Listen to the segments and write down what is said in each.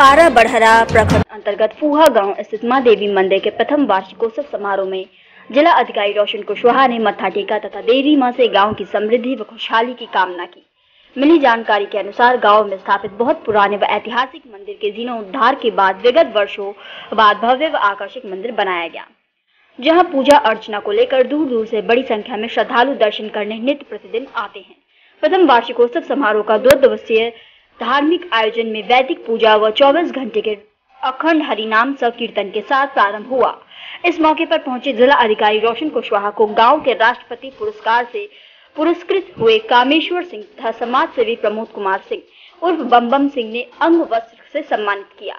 आरा बढ़हरा प्रखंड अंतर्गत फूहा गाँव स्थित माँ देवी मंदिर के प्रथम वार्षिकोत्सव समारोह में जिला अधिकारी रोशन कुशवाहा ने मत्था टेका तथा देवी माँ से गाँव की समृद्धि व खुशहाली की कामना की। मिली जानकारी के अनुसार गाँव में स्थापित बहुत पुराने व ऐतिहासिक मंदिर के जीर्णोद्धार के बाद विगत वर्षों बाद भव्य व आकर्षक मंदिर बनाया गया। जहाँ पूजा अर्चना को लेकर दूर दूर से बड़ी संख्या में श्रद्धालु दर्शन करने नित्य प्रतिदिन आते हैं। प्रथम वार्षिकोत्सव समारोह का दो दिवसीय धार्मिक आयोजन में वैदिक पूजा व 24 घंटे के अखंड हरिनाम संकीर्तन के साथ प्रारंभ हुआ। इस मौके पर पहुँचे जिला अधिकारी रोशन कुशवाहा को गाँव के राष्ट्रपति पुरस्कार से पुरस्कृत हुए कामेश्वर सिंह तथा समाज सेवी प्रमोद कुमार सिंह। उर्फ़ बम्बम सिंह ने अंग वस्त्र से सम्मानित किया।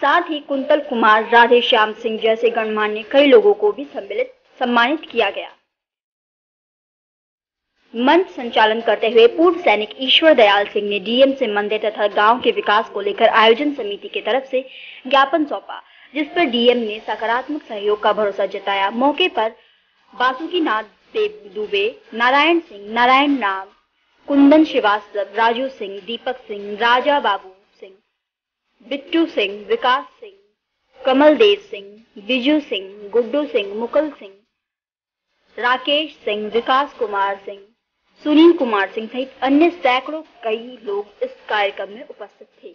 साथ ही कुंतल कुमार, राधे श्याम सिंह जैसे गणमान्य कई लोगों को भी सम्मिलित सम्मानित किया गया। मंच संचालन करते हुए पूर्व सैनिक ईश्वर दयाल सिंह ने डीएम से मंदिर तथा गाँव के विकास को लेकर आयोजन समिति की तरफ़ से ज्ञापन सौंपा, जिस पर डीएम ने सकारात्मक सहयोग का भरोसा जताया। मौके पर बासुकी नाथ देव दुबे, नारायण सिंह, नारायण राम कुंदन श्रीवास्तव, राजू सिंह, दीपक सिंह, राजा बाबू सिंह, बिट्टू सिंह, विकास सिंह, कमल देव सिंह, बिजू सिंह, गुड्डू सिंह, मुकुल सिंह, राकेश सिंह, विकास कुमार सिंह सुनील कुमार सिंह सहित अन्य सैकड़ों कई लोग इस कार्यक्रम में उपस्थित थे।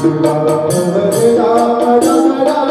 Ram Ram Ram